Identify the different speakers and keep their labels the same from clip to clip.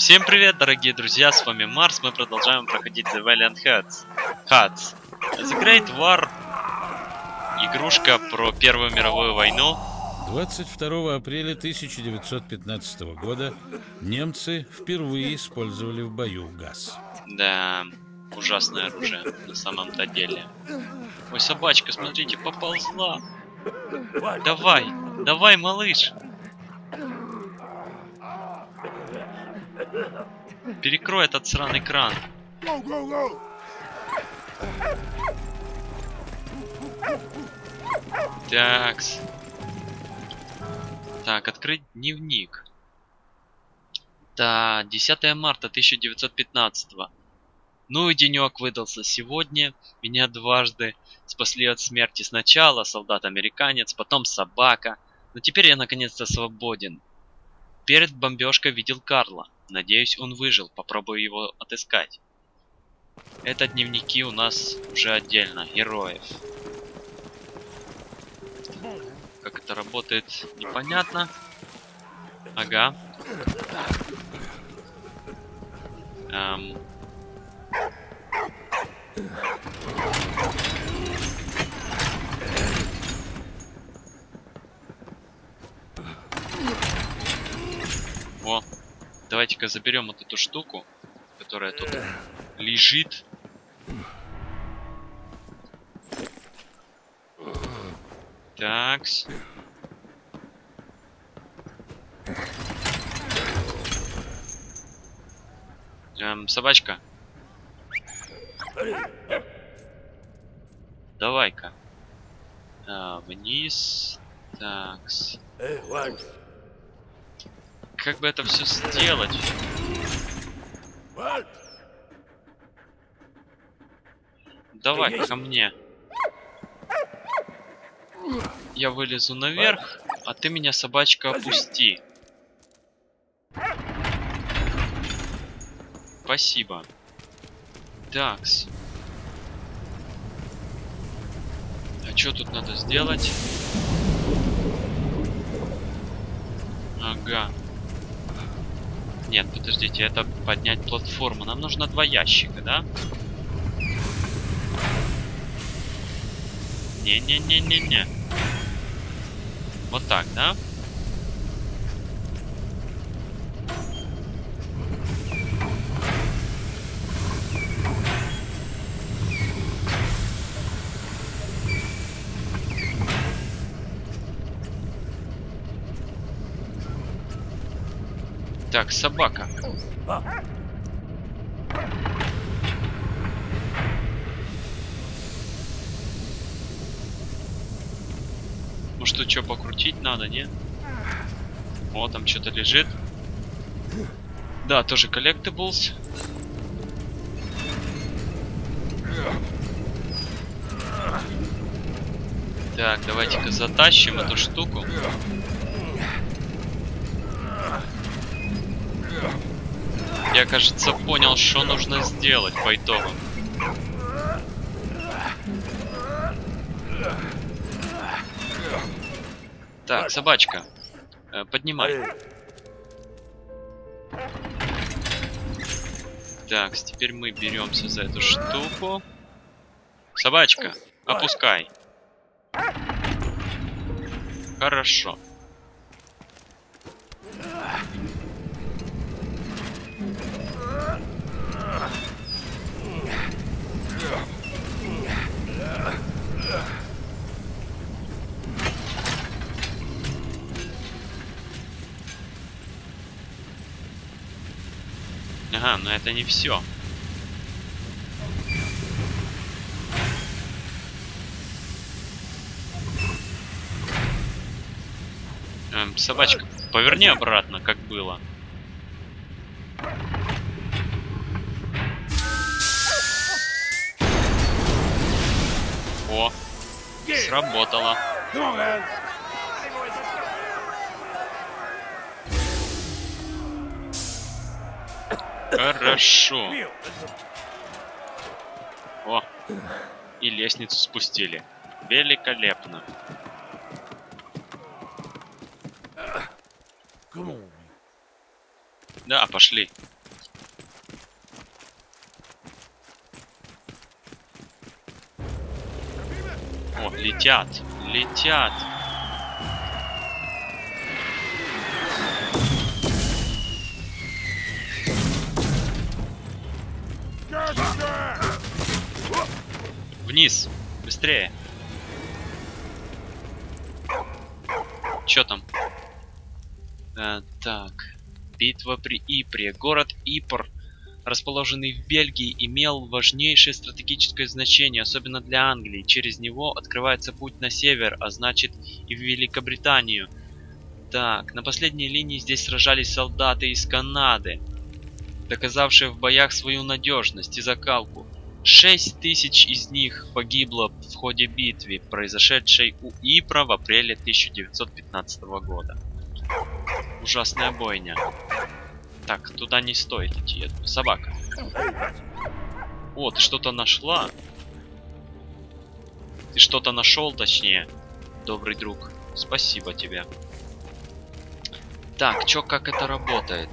Speaker 1: Всем привет, дорогие друзья, с вами Марс, мы продолжаем проходить The Valiant Hearts. Hearts. The Great War. Игрушка про Первую мировую войну.
Speaker 2: 22 апреля 1915 года немцы впервые использовали в бою газ.
Speaker 1: Да, ужасное оружие на самом-то деле. Ой, собачка, смотрите, поползла. Давай, давай, малыш. Перекрой этот сраный кран. Такс. Так, открыть дневник. Да, 10 марта 1915 Ну и денек выдался сегодня. Меня дважды спасли от смерти. Сначала солдат-американец, потом собака. Но теперь я наконец-то свободен. Перед бомбежкой видел Карла. Надеюсь, он выжил. Попробую его отыскать. Это дневники у нас уже отдельно, героев. Как это работает, непонятно. Ага. Эм. О, давайте-ка заберем вот эту штуку, которая тут лежит. Такс. Эм, собачка. Давай-ка. А, вниз. Такс. Как бы это все сделать? Давай ко мне. Я вылезу наверх, а ты меня, собачка, опусти. Спасибо. Такс. А что тут надо сделать? Ага. Нет, подождите, это поднять платформу. Нам нужно два ящика, да? Не-не-не-не-не. Вот так, да? Так, собака. Может, тут что покрутить надо, не? О, там что-то лежит. Да, тоже collectibles. Так, давайте-ка затащим эту штуку. Я, кажется, понял, что нужно сделать по итогам. Так, собачка. Э, поднимай. Так, теперь мы беремся за эту штуку. Собачка, опускай. Хорошо. Ага, но это не все. Эм, собачка, поверни обратно, как было. О, сработало. Хорошо. О, и лестницу спустили. Великолепно. Да, пошли. О, летят, летят. Вниз, быстрее. Чё там? А, так. Битва при Ипре. Город Ипр, расположенный в Бельгии, имел важнейшее стратегическое значение, особенно для Англии. Через него открывается путь на север, а значит и в Великобританию. Так, на последней линии здесь сражались солдаты из Канады, доказавшие в боях свою надежность и закалку. Шесть тысяч из них погибло в ходе битвы, произошедшей у Ипра в апреле 1915 года. Ужасная бойня. Так, туда не стоит идти. Собака. О, ты что-то нашла? Ты что-то нашел, точнее. Добрый друг. Спасибо тебе. Так, чё, как это работает?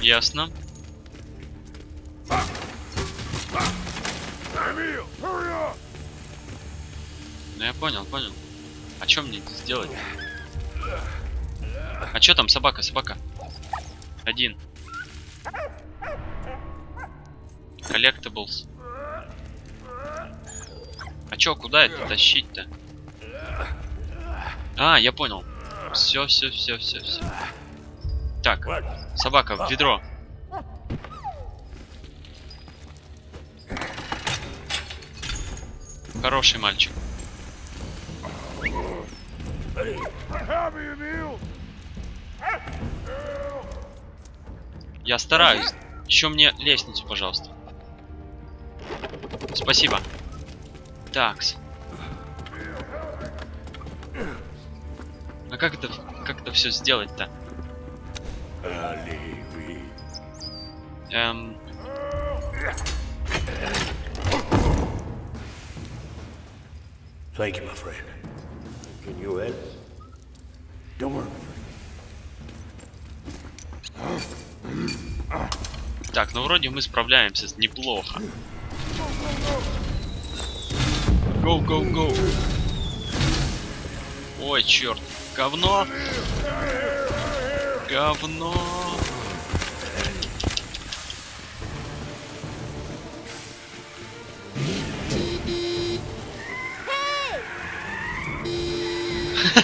Speaker 1: Ясно. Ну я понял, понял. А что мне сделать? А что там собака, собака? Один. Collectibles. А чё, куда это тащить-то? А, я понял. Все, все, все, все, все. Так, собака, в ведро. Хороший мальчик. Я стараюсь. Еще мне лестницу, пожалуйста. Спасибо. Такс. А как это, как это все сделать-то? Эм...
Speaker 3: Thank you, my friend. Can you help? Don't worry.
Speaker 1: Так, ну вроде мы справляемся неплохо. Go, go, go. Ой, черт. Говно. Говно.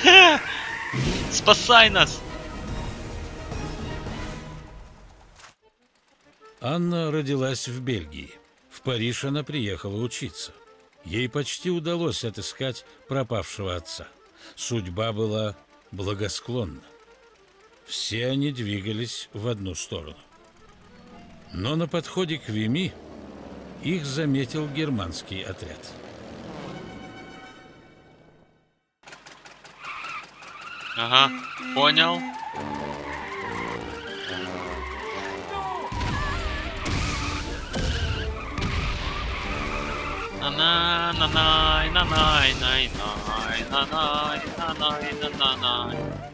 Speaker 1: Спасай нас!
Speaker 2: Анна родилась в Бельгии. В Париж она приехала учиться. Ей почти удалось отыскать пропавшего отца. Судьба была благосклонна. Все они двигались в одну сторону. Но на подходе к Вими их заметил германский отряд.
Speaker 1: Ага, понял. на на на на на на на на на на на на на на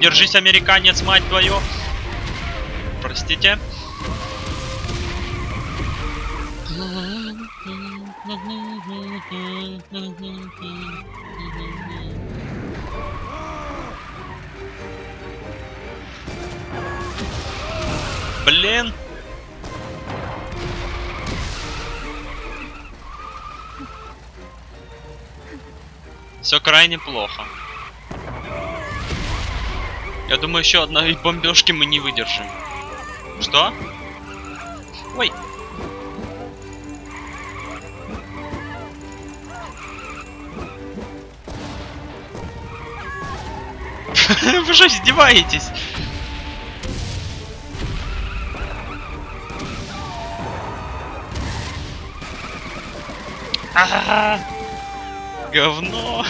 Speaker 1: Держись, американец, мать твою! Простите. Блин! Все крайне плохо. Я думаю, еще одной бомбежки мы не выдержим. Что? Ой. Вы же издеваетесь? А -а -а. Говно.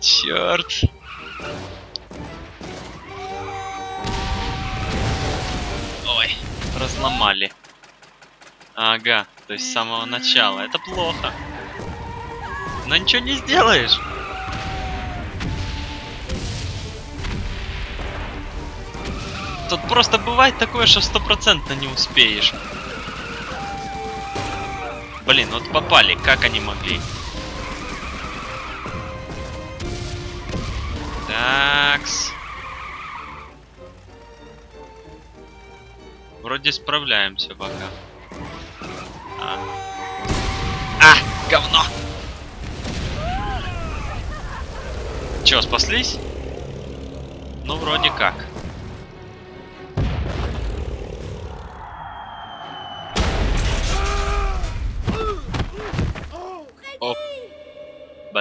Speaker 1: Черт. Ой, разломали. Ага, то есть с самого начала. Это плохо. Но ничего не сделаешь. Тут просто бывает такое, что стопроцентно не успеешь. Блин, вот попали, как они могли? Такс. Вроде справляемся пока. А, а говно! Чё, спаслись? Ну, вроде как.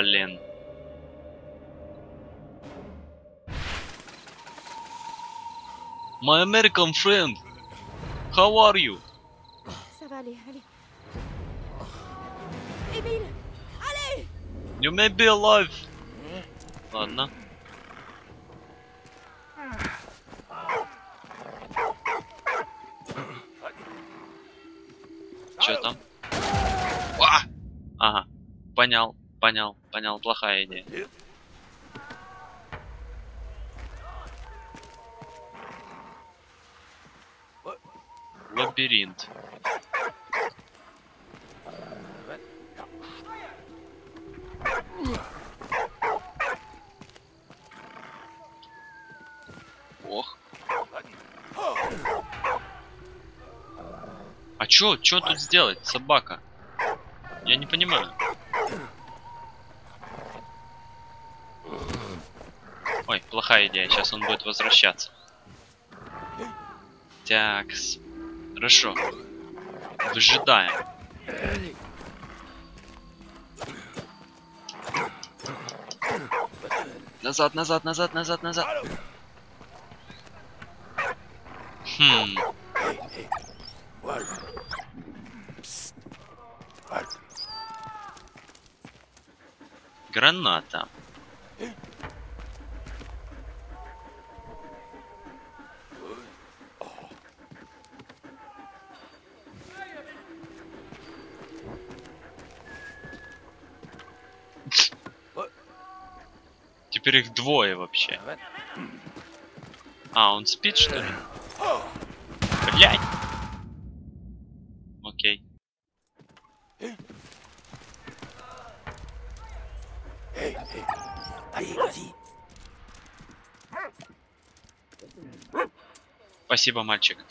Speaker 1: Блин. My American friend, how are you?
Speaker 4: Ça va aller, allez. Émile Allez
Speaker 1: You may be alive. Ладно. Чё там? А! Ага. Понял, понял, понял. Плохая идея. Лабиринт. Ох. А чё, чё тут сделать, собака? Я не понимаю. Ой, плохая идея, сейчас он будет возвращаться. Такс. Хорошо. Выжидаем. Назад, назад, назад, назад, назад. Хм. Граната. Теперь их двое вообще. А, он спит, что ли? Блять! Окей. Спасибо, мальчик.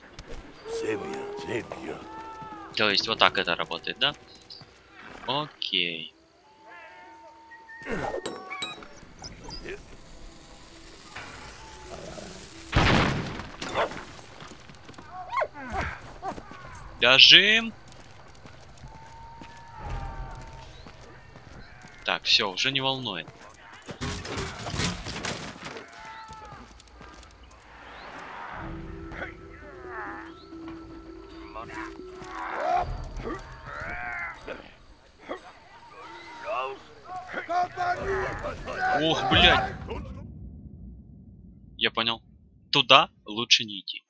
Speaker 1: То есть вот так это работает, да? Окей. Бежим. Так, все, уже не волнует. Ох, блядь. Я понял. Туда лучше не идти.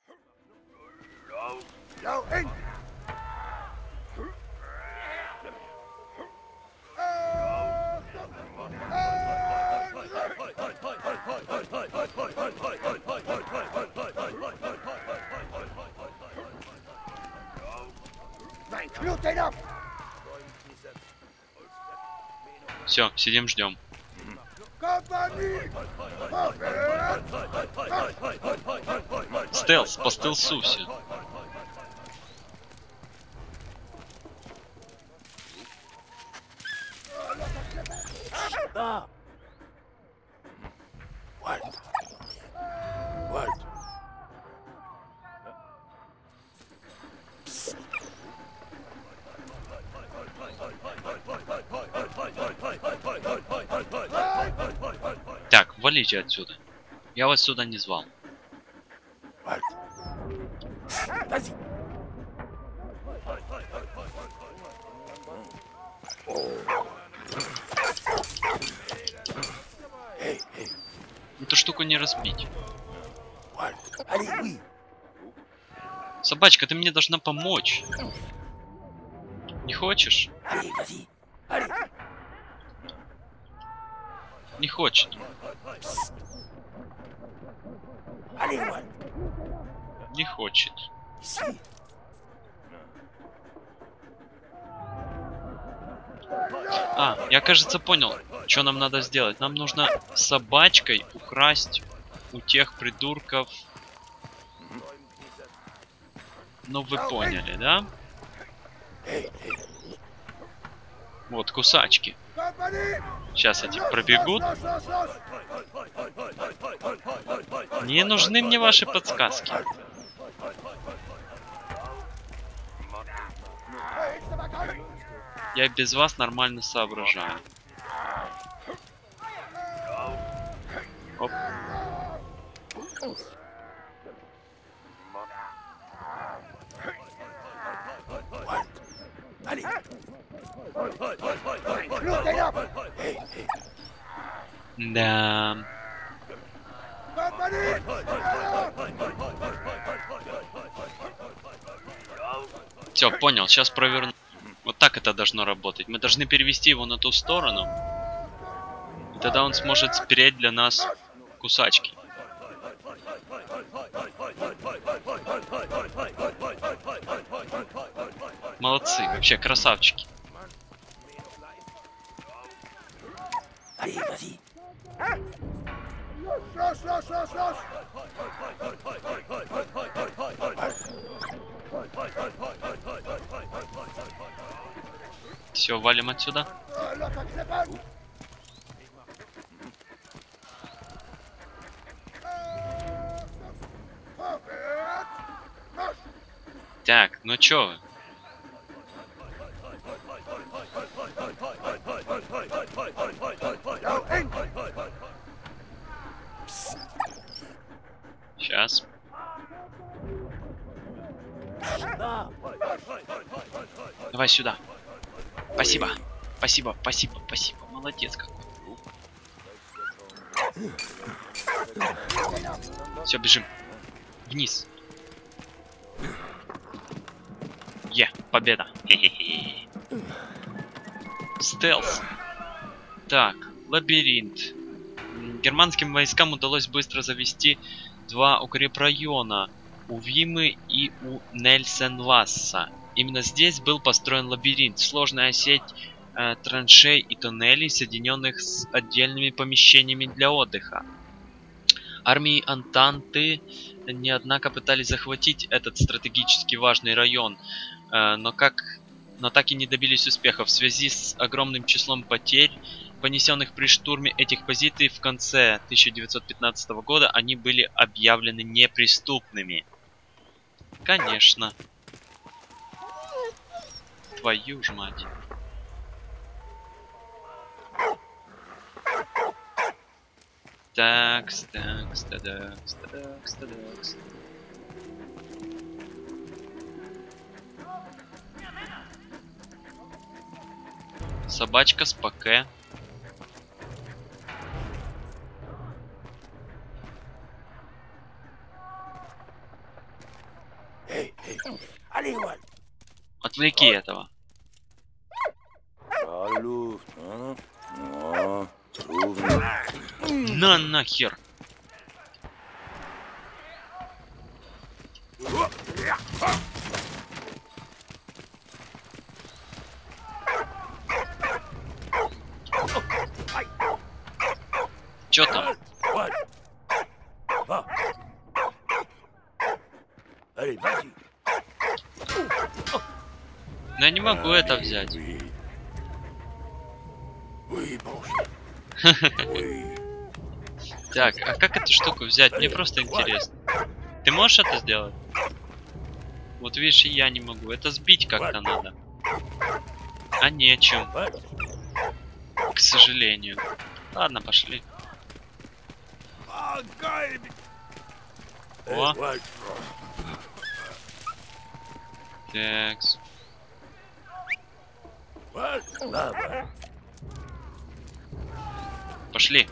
Speaker 1: Все, сидим, ждем. Стелс, по стелсу все. Валите отсюда. Я вас сюда не звал. Эту штуку не разбить. Собачка, ты мне должна помочь. Не хочешь? Не хочет.
Speaker 3: Allez, Walt.
Speaker 1: Не хочет. А, я, кажется, понял, что нам надо сделать. Нам нужно собачкой украсть у тех придурков... Ну, вы поняли, да? Вот, кусачки. Сейчас эти пробегут. Не нужны мне ваши подсказки. Я без вас нормально соображаю. Оп. Да. Все, понял, сейчас проверну. Вот так это должно работать. Мы должны перевести его на ту сторону. И тогда он сможет спереть для нас кусачки. Молодцы, вообще красавчики.
Speaker 3: Allez, vas-y.
Speaker 1: Все, валим отсюда. Так, ну чё? Сейчас. Давай сюда. Спасибо. Спасибо, спасибо, спасибо. Молодец какой. Все, бежим. Вниз. Е, победа. Стелс. Так, лабиринт. Германским войскам удалось быстро завести два укрепрайона у Вимы и у Нельсенвасса. Именно здесь был построен лабиринт, сложная сеть э, траншей и туннелей, соединенных с отдельными помещениями для отдыха. Армии Антанты не однако пытались захватить этот стратегически важный район, э, но как но так и не добились успеха в связи с огромным числом потерь, понесенных при штурме этих позиций в конце 1915 года, они были объявлены неприступными. Конечно. Твою ж мать. Такс, такс, тадакс, тадакс, тадакс. Собачка с паке. Отвлеки этого. Нахер. Чё там? Ну я не могу это взять.
Speaker 3: Bon. oui.
Speaker 1: Так, а как эту штуку взять? Мне просто интересно. Ты можешь это сделать? Вот видишь, и я не могу. Это сбить как-то надо. А нечем, к сожалению. Ладно, пошли. О. Такс. Пошли.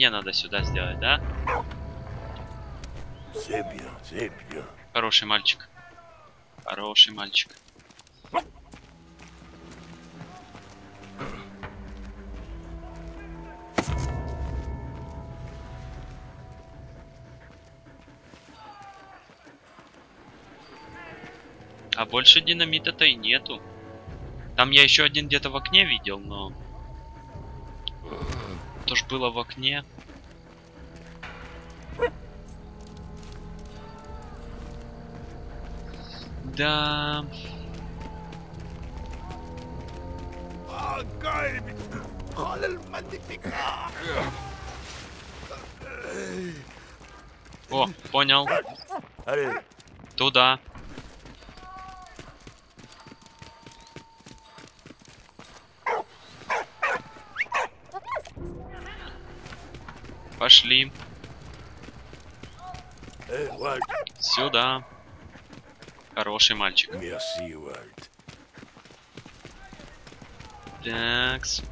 Speaker 1: Мне надо сюда сделать, да?
Speaker 3: c'est bien.
Speaker 1: Хороший мальчик. Хороший мальчик. А больше динамита-то и нету. Там я еще один где-то в окне видел, но... Тоже было в окне. Да... О, понял. Туда. Сюда. Хороший мальчик.
Speaker 3: Merci.
Speaker 1: Такс.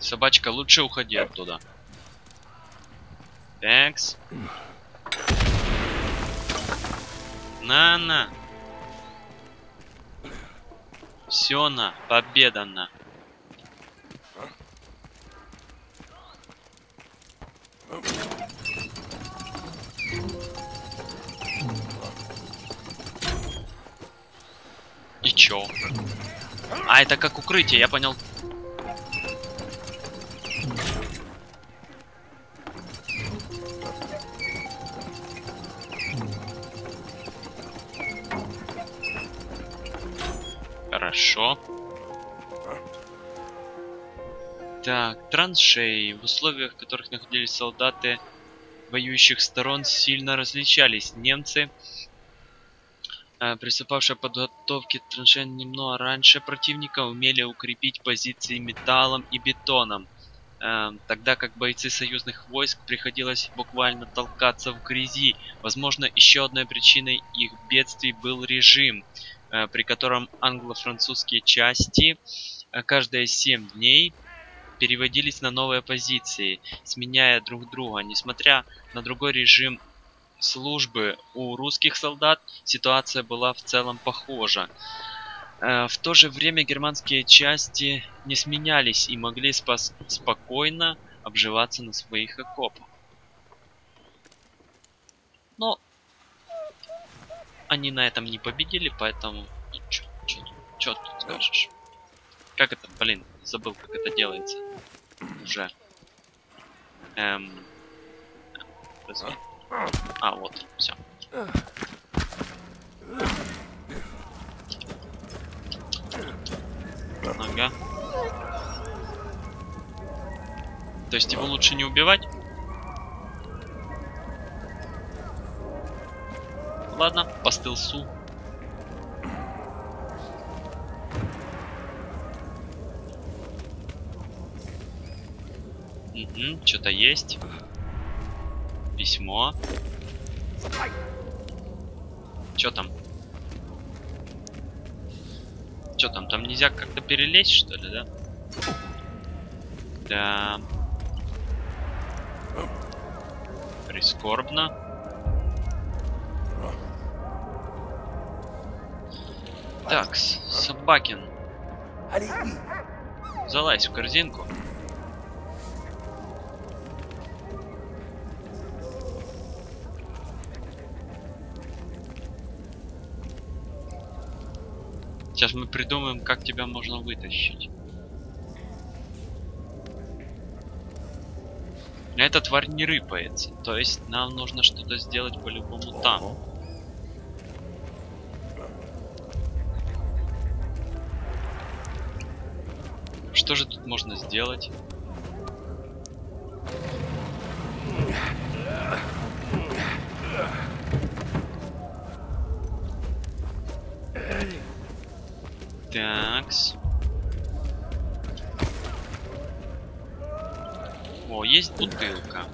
Speaker 1: Собачка, лучше уходи оттуда. Такс. На-на. Все на, победа на. И чё? А, это как укрытие, я понял. Хорошо. Так, траншеи, в условиях в которых находились солдаты воюющих сторон, сильно различались. Немцы, э, приступавшие подготовке траншей немного раньше противника, умели укрепить позиции металлом и бетоном, э, тогда как бойцы союзных войск приходилось буквально толкаться в грязи. Возможно, еще одной причиной их бедствий был режим, при котором англо-французские части э, каждые 7 дней переводились на новые позиции, сменяя друг друга. Несмотря на другой режим службы у русских солдат, ситуация была в целом похожа. Э, В то же время германские части не сменялись и могли спокойно обживаться на своих окопах. Но они на этом не победили, поэтому ну, чё, чё чё тут скажешь? Как это, блин, забыл, как это делается. Уже. Эм. разве- А, вот, все. Ага. То есть его лучше не убивать? Ладно, по стелсу. Угу, что-то есть. Письмо. Что там? Что там? Там нельзя как-то перелезть, что ли, да? Да. Прискорбно. Так, Собакин, залазь в корзинку. Сейчас мы придумаем, как тебя можно вытащить. Эта тварь не рыпается, то есть нам нужно что-то сделать по-любому там. Что же тут можно сделать? Такс. О, есть бутылка.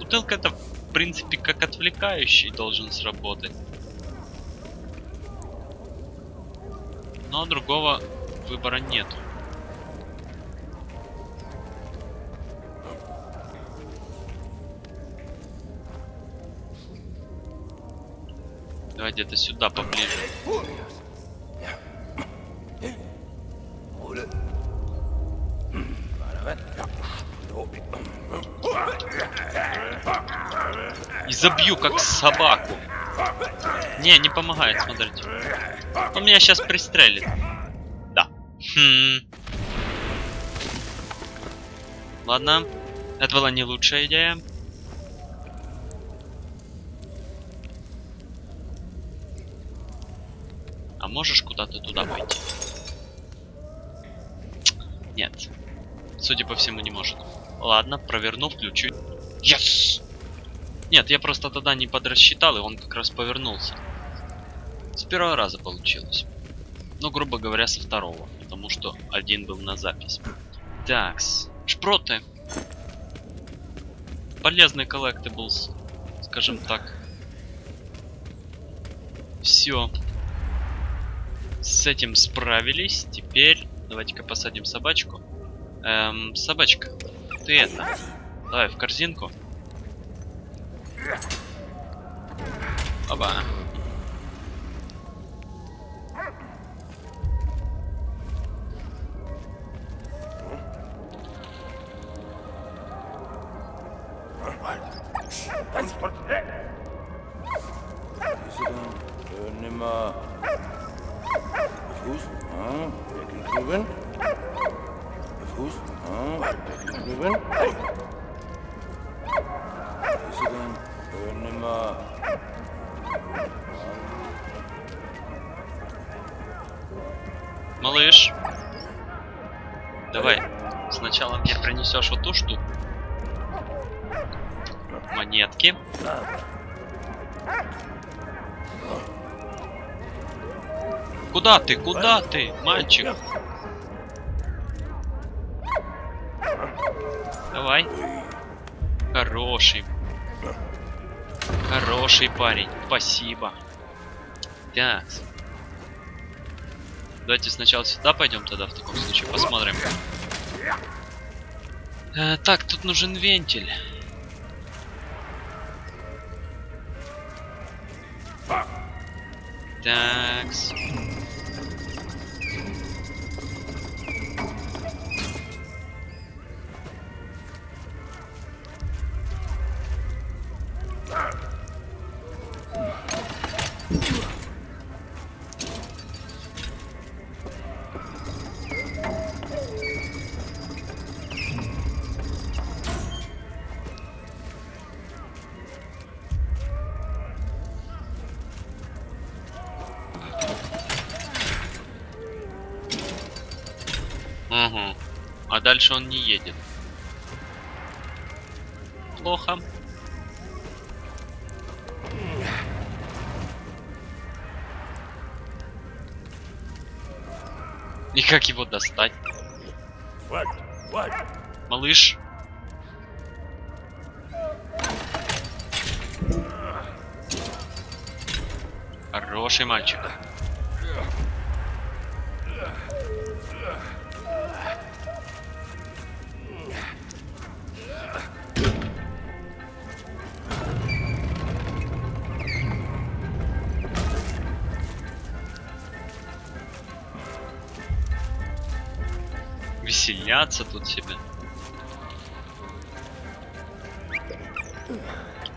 Speaker 1: Бутылка это, в принципе, как отвлекающий должен сработать. Но другого выбора нету. Давай где-то сюда поближе. И забью, как собаку. Не, не помогает, смотрите. Он меня сейчас пристрелит. Да. Хм. Ладно. Это была не лучшая идея. А можешь куда-то туда пойти? Нет. Судя по всему, не может. Ладно, проверну, включу. Yes! Нет, я просто тогда не подрасчитал, и он как раз повернулся. С первого раза получилось. Ну, грубо говоря, со второго. Потому что один был на запись. Такс. Шпроты. Полезный коллектиблс. Скажем так. Все. С этим справились. Теперь давайте-ка посадим собачку. Эм, собачка, ты это. Давай в корзинку. Оба.
Speaker 3: Nimmer.
Speaker 1: Малыш. Давай. Сначала мне принесешь вот ту штуку. Монетки. Куда ты? Куда ты, мальчик? Давай. Хороший. Хороший парень. Спасибо. Так. Давайте сначала сюда пойдем тогда в таком случае посмотрим. Э, так, тут нужен вентиль. Такс. Ага. Дальше он не едет. Плохо. И как его достать? Малыш. Хороший мальчик. Веселятся тут себе.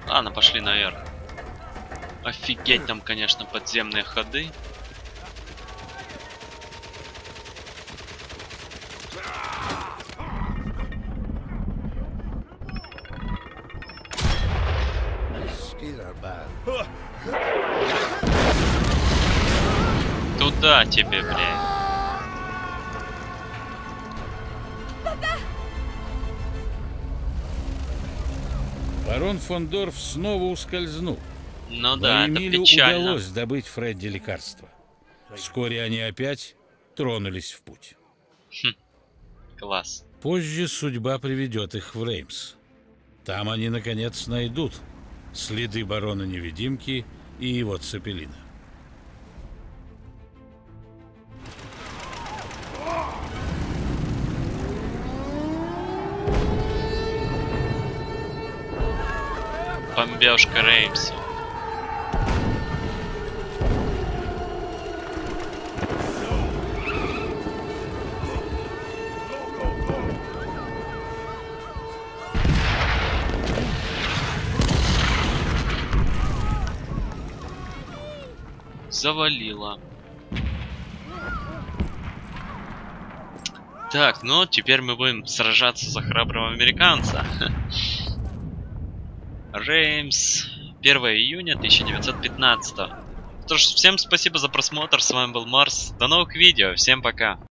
Speaker 1: Ладно, пошли наверх. Офигеть там, конечно, подземные ходы. Куда тебе, блядь?
Speaker 2: Барон фон Дорф снова ускользнул.
Speaker 1: Ну да, это
Speaker 2: Эмилю
Speaker 1: печально.
Speaker 2: удалось добыть Фредди лекарства. Вскоре они опять тронулись в путь.
Speaker 1: Класс.
Speaker 2: Позже судьба приведет их в Реймс. Там они, наконец, найдут следы барона-невидимки и его цепелина.
Speaker 1: Бомбежка Реймса. Завалило. Так, ну теперь мы будем сражаться за храброго американца. Реймс. 1 июня 1915. Что ж, всем спасибо за просмотр. С вами был Марс. До новых видео. Всем пока.